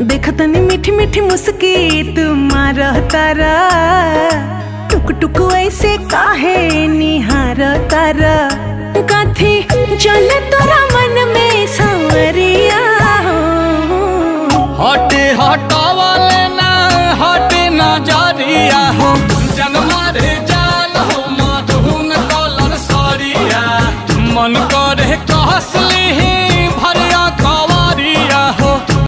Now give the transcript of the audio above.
देखतनी मीठी मीठी मुस्की तुम्हारा तारा। टुक टुक ऐसे काहे निहार तारा। कथी चल तोरा मन में सांवरिया। हटे हटा वाले ना हटे ना जारिया। हो जन मारे जान हो, माधुन कॉलर सारिया। मन करे कहसा